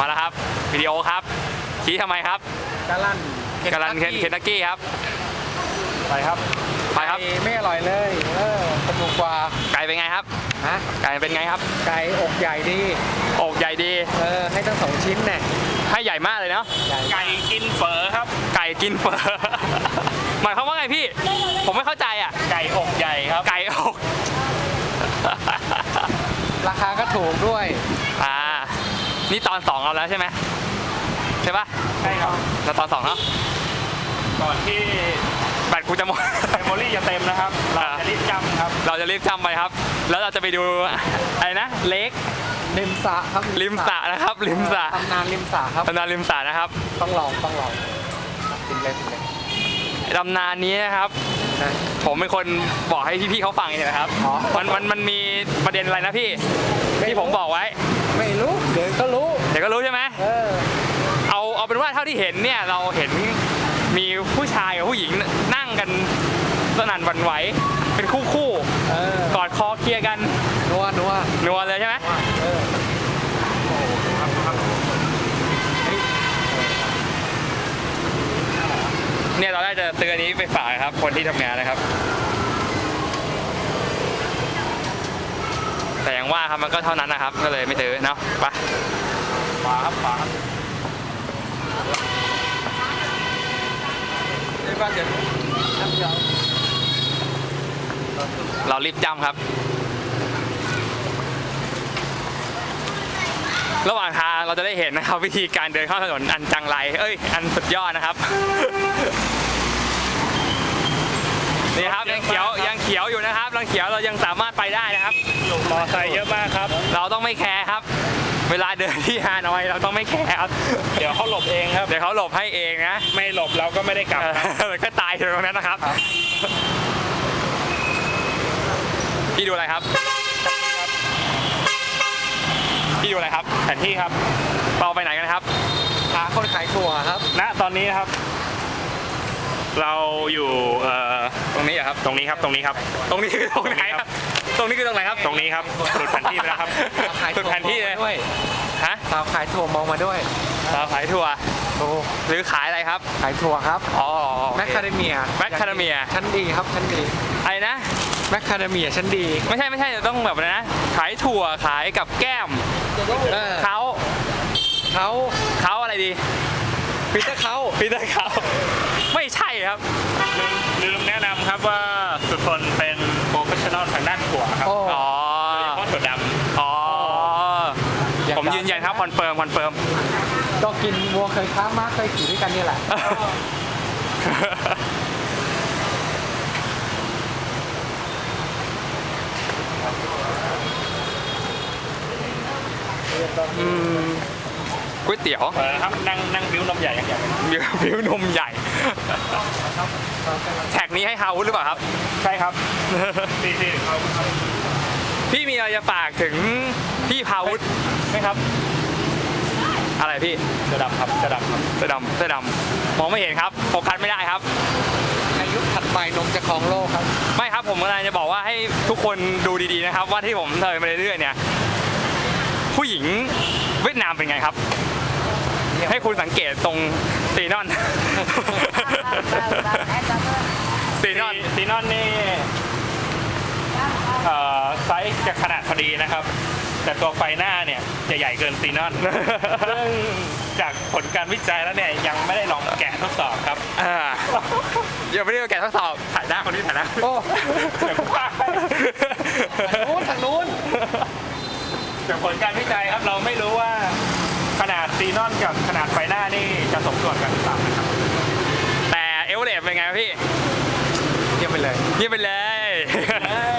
มาแล้วครับวิดีโอครับชี้ทำไมครับกาลันกาลันเคนเคนตักกี้ครับไปครับไปครับไก่ไม่อร่อยเลยเออสนุกกว่าไก่เป็นไงครับฮะไก่เป็นไงครับ ไก่อกใหญ่ดีอกใหญ่ดีเออให้ทั้งสองชิ้นแน่ให้ใหญ่มากเลยเนาะใหญ่ไก่กินเฝอครับ ไก่กินเฟอหมายความว่าไงพี่ ผมไม่เข้าใจอะ ไก่อกใหญ่ครับ ไก่อก ราคาก็ถูกด้วยอ่า นี่ตอนสองเราแล้วใช่ไหมใช่ปะใช่ครับเราตอนสองเนาะก่อนที่แบตกูจะหมด memory จะเต็มนะครับ เราจะรีบจำครับ เราจะรีบจำไปครับ แล้วเราจะไปดูอะไรนะ เล็กริมสระครับริมสระนะครับริมสระตำนานริมสระครับตำนานริมสระนะครับ ต้องลองต้องลองกินเลยกินเลยตำนานนี้นะครับนะผมเป็นคนบอกให้พี่ๆเขาฟังเองนะครับอ๋อมันมันมันมีประเด็นอะไรนะพี่ที่ผมบอกไว้ ไม่รู้เดี๋ยวก็รู้เดี๋ยวก็รู้ใช่ไหมเออเอาเอาเป็นว่าเท่าที่เห็นเนี่ยเราเห็นมีผู้ชายกับผู้หญิงนั่งกันสนั่นหวั่นไหวเป็นคู่คู่เออๆกอดคอเคลียร์กันนัวนัวนัวเลยใช่ไหมเออเนี่ยเราได้จะซื้ออันนี้ไปฝากครับคนที่ทำงานนะครับ แต่อย่าง ว่าครับมันก็เท่านั้นนะครับ ก็เลยไม่ซื้อเนาะไปฝาครับฝาครับได้บ้างเดี๋ยวน้ำเดียวเรารีบจำครับ ระหว่างทางเราจะได้เห็นนะครับ วิธีการเดินเข้าถนนอันจังไร เอ้ย อันสุดยอดนะครับ นี่ครับยังเขียวยังเขียวอยู่นะครับยังเขียวเรายังสามารถไปได้นะครับมอไซค์เยอะมากครับ เราต้องไม่แคร์ครับ เวลาเดินที่ฮานอยเราต้องไม่แคร์ครับเดี๋ยวเขาหลบเองครับเดี๋ยวเขาหลบให้เองนะไม่หลบเราก็ไม่ได้กลับครับเออก็ตายอยู่ตรงนั้นนะครับพี่ดูอะไรครับพี่ดูอะไรครับแผนที่ครับเราไปไหนกันครับหาคนขายถั่วครับณตอนนี้นะครับ เราอยู่เอ่อต รงนี้เหรอครับ ตรงนี้ครับตรงนี้ครับ ตรงนี้คือตรงไหนครับ ตรงนี้คือตรงไหนครับ ตรงนี้ครับหลุดแผนที่ไปแล้วครับขายสุดถั่วแผนที่เลยมองมาด้วยฮะสาวขายถั่วมองมาด้วยเราขายถั่วโอ้หรือขายอะไรครับ ขายถั่วครับอ๋อโอแมคเคคาเดเมีย Macadamia ชั้นดีครับชั้นดีอะไรนะแมคคาเดเมียชั้นดี ไม่ใช่ไม่ใช่ต้องแบบอะไรนะ ขายถั่วขายกับแก้มเออเขาเขาเขาอะไรดีปีเตอร์เขาพีเตอร์เขาไม่ใช่ครับ ลืมลืมแนะนำ ครับว่าสุทนเป็น professional ทางด้านถั่วครับโอ้ อ๋อ โดยเฉพาะถั่วดอ๋อ อยากผมยืนยันครับ confirm confirm ก็กินวัวเคยค้าม้าเคยขี่ด้วยกันนี่แหละ อืม ก๋วยเตี๋ยวำเออครับนั่งนั่งบิ้วนมใหญ่อย่างเดียวบิวบิวนมใหญ่แท็กนี้ให้ฮาวุธหรือเปล่าครับ ใช่ครับดีดีเขาครับพี่มีอะไรจะฝากถึงพี่พาวุธไหมครับ อะไรพี่จะดำครับจะดำครับเสื้อดำเสื้อดำมองไม่เห็นครับโฟกัสไม่ได้ครับในยุคถัดไปนมจะครองโลกครับ ไม่ครับผมกำลังจะบอกว่าให้ทุกคนดูดีๆนะครับ ว่าที่ผมเดินมาเรื่อยๆเนี่ย ผู้หญิง เวียดนามเป็นไงครับ ให้คุณสังเกตตรงซีนอนซีนอนซีซีนอนนี่เอ่อไซส์จะขนาดพอดีนะครับ แต่ตัวไฟหน้าเนี่ยจะใหญ่เกินซีนอนซึ่งจากผลการวิจัยแล้วเนี่ยยังไม่ได้ลองแกะทดสอบครับอ่าอย่าไม่ได้แกะทดสอบถ่ายหน้าคนนี้ถ่ายหน้าโอ้เดี๋ยวว่าทางนู้นทางนู้น จากผลการวิจัยครับเราไม่รู้ว่าขนาดซีนอนกับขนาดไฟหน้านี่จะสมส่วนกันหรือเปล่านะครับ แต่เอเวอเรสต์เป็นไงครับพี่เยี่ยมไปเลยเยี่ยมไปเลย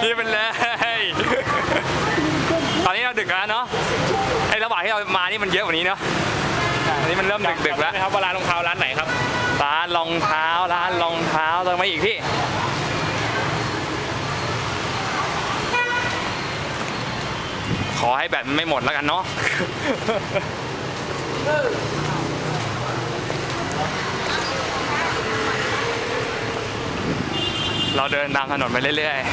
เยี่ยมไปเลย ตอนนี้เราดึกแล้วเนาะไอ้ระหว่างที่เรามานี่มันเยอะกว่านี้เนาะอันนี้มันเริ่มดึกดึกๆแล้วจำได้ไหมครับว่าร้านรองเท้าร้านไหนครับ ร้านรองเท้าร้านรองเท้าเติมมาอีกพี่ ขอให้แบตมันไม่หมดแล้วกันเนาะเราเดินตามถนนไปเรื่อยๆ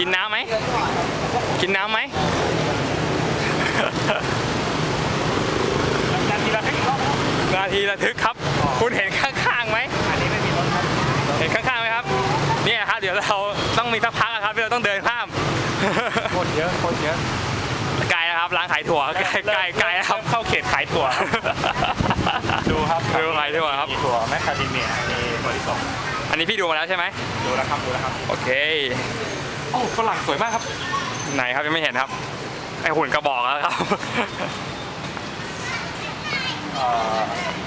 กินน้ำไหม กินน้ำไหมนาทีละครึ่งรอบครับนาทีระทึกครับ คุณเห็นข้าง เนี่ยครับเดี๋ยวเราต้องมีสักพักนะครับที่เราต้องเดินข้ามคนเยอะคนเยอะไกลนะครับร้านขายถั่วใกล้ใกล้ใกล้ครับเริ่มเข้าเขตขายถั่วครับดูครับดูขายถั่วครับมีถั่วแมคคาเดเมียมีถั่วลิสงอันนี้พี่ดูมาแล้วใช่ไหมดูแล้วครับดูแล้วครับโอเคโอ้ฝรั่งสวยมากครับ ไหนครับยังไม่เห็นครับไอหุ่นกระบอกแล้วครับเอ่อ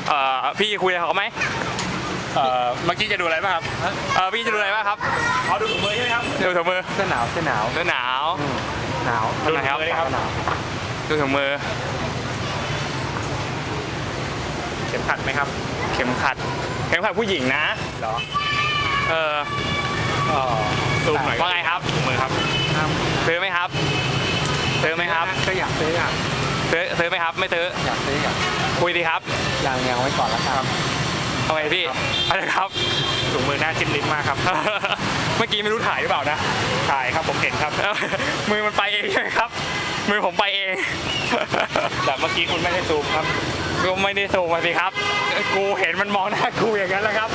เอ่อพี่คุยกับเขาไหม เอ่อเมื่อกี้จะดูอะไรบ้างครับเออพี่จะดูอะไรบ้างครับเอาดูถุงมือใช่ไหมครับดูถุงมือเสื้อหนาวเสื้อหนาวเสื้อหนาวหนาวดูหน่อยครับดูเลยครับหนาวดูถุงมือ เข็มขัดไหมครับ เข็มขัด เข็มขัดผู้หญิงนะเหรอเออเอ่อซูมหน่อยว่าไงครับถุงมือครับห้ามซื้อไหมครับซื้อไหมครับก็อยากซื้ออะซื้อซื้อไหมครับ ไม่ซื้ออยากซื้ออยากคุยดีครับยังยังไว้ก่อนละกัน ทำไมพี่อะไรครับถุงมือหน้าจิ้มลิ้มมากครับ เมื่อกี้ไม่รู้ถ่ายหรือเปล่านะ ถ่ายครับผมเห็นครับ มือมันไปเองใช่ไหมครับ มือผมไปเอง แต่เมื่อกี้คุณไม่ได้ซูมครับกูไม่ได้ส่งมาสิครับ กูเห็นมันมองหน้ากูอย่างนั้นแหล้วครับ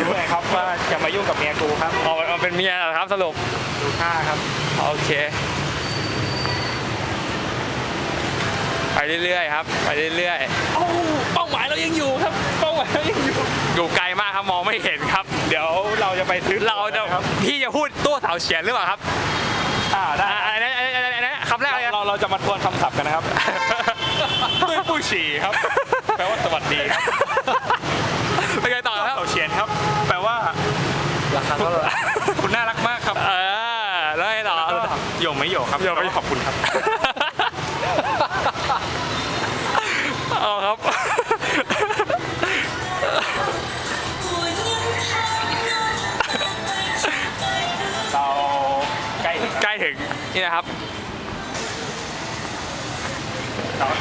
รู้เลยครับว่าจะมายุ่งกับเมียกูครับเอาเอาเป็นเมียเหรอครับสรุปดูท่าครับ โอเค ไปเรื่อยๆครับ ไปเรื่อยโอ้เป้าหมายเรายังอยู่ครับ เป้าหมายเรายังอยู่ๆอยู่ไกลมากครับมองไม่เห็นครับ เดี๋ยวเราจะไปซื้อเราจะครับพี่จะพูดตัวเสาเฉียนหรือเปล่าครับอ่าได้อ่าอันนั้นอันนั้นอันนั้นอันนั้นคำแรกเราเลยเราเราจะมาทวนคำศัพท์กันนะครับตุ้ยปุ้ยฉี่ครับ แปลว่าสวัสดีครับไปไงต่อครับเต่าเชียนครับ แปลว่าราคาเท่าไหร่คุณน่ารักมากครับ เออแล้วไงต่อแล้วก็โยมไม่โยครับโยมไม่แปลว่าขอบคุณครับ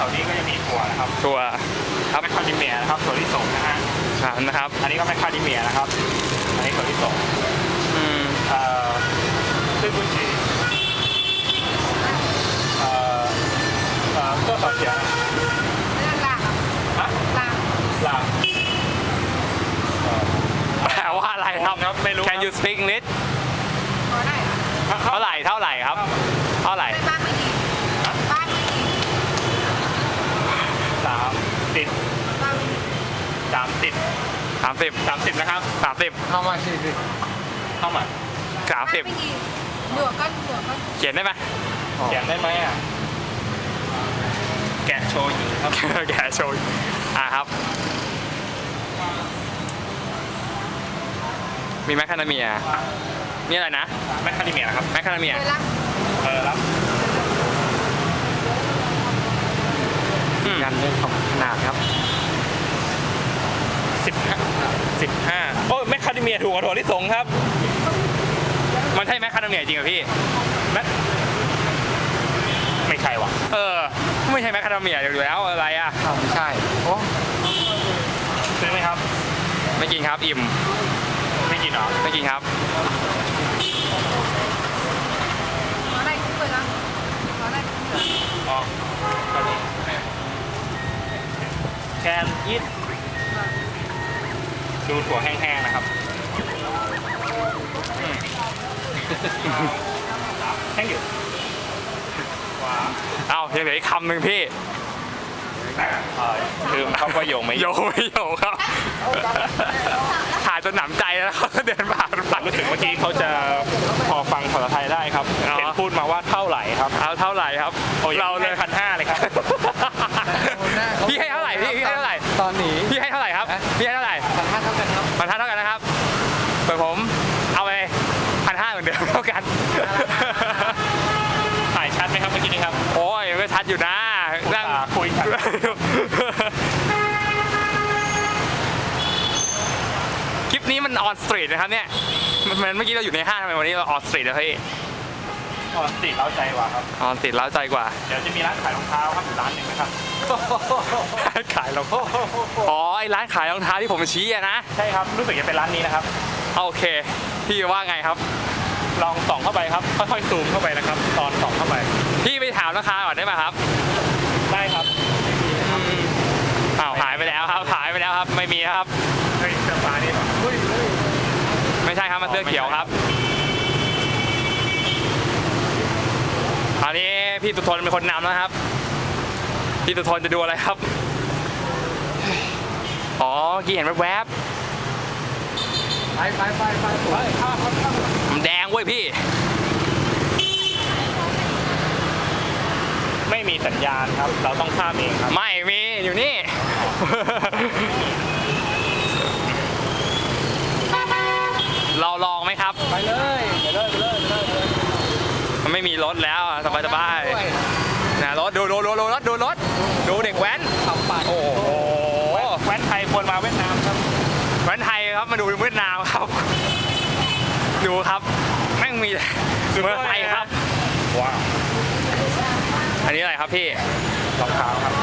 ถวนี้ก็จะมีถั่วนะครับตัวครับแมคคาเดเมียนะครับถั่วลิสงนะฮะถามนะครับ อันนี้ก็แมคคาเดเมียนะครับ อันนี้ถั่วลิสง อืม เอ่อตุ้ยปุ้ยฉี่เอ่อเอ่อตัวเต่าเชียน ลาก ฮะ ลาก ลาง แปลว่าอะไรครับ ครับไม่รู้ Can you speak English พอได้เหรอ เท่าไหร่เท่าไหร่ครับ เท่าไหร่ ไม่บ้างไม่ดีบ้างไม่ดี สามสิบ บ้างไม่ดี สามสิบ สามสิบสามสิบนะครับสามสิบเข้ามาสิสิเข้ามาสามสิบบ้งไม่ดีหนวกก็หนวกก็เขียนได้ไหม เขียนได้ไหมอะ แกะโชว์หญิงครับ แกโชว์อะครับ มีแมคคาเดเมีย นี่อะไรนะแมคคาเดเมียนะครับ แมคคาเดเมีย เลยรักเออรับอืมงานเรื่องของขนาดครับิบห้าโอ้แมคคาเดเมียถูกกว่าถั่วลิสงครับ มันใช่แมคคาเดเมียจริงเหรอพี่แมไม่ใช่ว่ะ เออ ไม่ใช่แมคคาเดเมียอยู่แล้วอะไรอะไม่ใช่โอ้ซื้ไหมครับ ไม่กินครับอิ่ม ไม่กินหรอ ไม่กินครับอะไรคุ้มเลยนะอะไรคุ้มอ๋อ can eat ดดูถั่วแห้งๆนะครับอืมแห้งอยู่ว้าวเอ้ายังเหลืออีกคำหนึ่งพี่เอ่อลืมครับว่าโยงไหมโยไม่โยครับถ่ายจนหนำใจแล้วเขาก็เดินผ่านหลัฝั่งงรู้สึกเมื่อกี้เขาจะ กันคลิปนี้มัน on street นะครับเนี่ยมันมันเมื่อกี้เราอยู่ในห้างทำไมวันนี้เรา on street แล้วพี่อ๋อ street เร้าใจกว่าครับ on street เร้าใจกว่า เดี๋ยวจะมีร้านขายรองเท้าครับอยู่ร้านหนึ่งนะครับขายรองเท้าอ๋อไอ้ร้านขายรองเท้าที่ผมชี้อะนะใช่ครับรู้สึกจะเป็นร้านนี้นะครับโอเค พี่ว่าไงครับ ลองส่องเข้าไปครับค่อยๆซูมเข้าไปนะครับ ตอนส่องเข้าไป พี่ไปถามราคาก่อนได้ไหมครับได้ครับ อ้าวหายไปแล้วครับ หาย ไปแล้วครับไม่มีครับเฮ้ยเสื้อฟ้านี่ไม่ใช่ครับมันเสื้อเขียวครับอันนี้พี่สุทนเป็นคนนำนะครับ พี่สุทนจะดูอะไรครับ อ๋อเมื่อกี้เห็นแวบไปไปไปไปสวยข้ามข้ามๆมันแดงเว้ยพี่ ไม่มีสัญญาณครับ เราต้องข้ามเองครับ ไม่มี อยู่นี่ เราลองไหมครับไปเลยไปเลยไปเลยไปเลยไปเลยมันไม่มีรถแล้วสบายสบายด้วยๆนะรถดูดูดูดูรถดูรถดูเด็กแว้นขับปาดโอ้โหแว้นไทยควรมาเวียดนามครับแว้นไทยครับมาดูเวียดนามครับ ดูครับแม่งมีแต่เมืองไทยครับว้าวอันนี้อะไรครับพี่รองเท้าครับ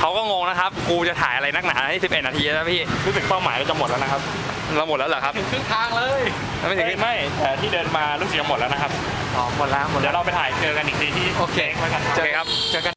เขาก็งงนะครับ กูจะถ่ายอะไรนักหนาที่11 นาทีแล้วพี่ รู้สึกเป้าหมายเราจะหมดแล้วนะครับ เราหมดแล้วเหรอครับ ถึงครึ่งทางเลยไม่ถึงเอ้ยไม่แต่ที่เดินมารู้สึกจะหมดแล้วนะครับ อ๋อ หมดแล้วหมดเดี๋แล้ยววเราไปถ่ายเจอกันอีกทีที่โอเคไว้กันครับโอเคครับ เจอกัน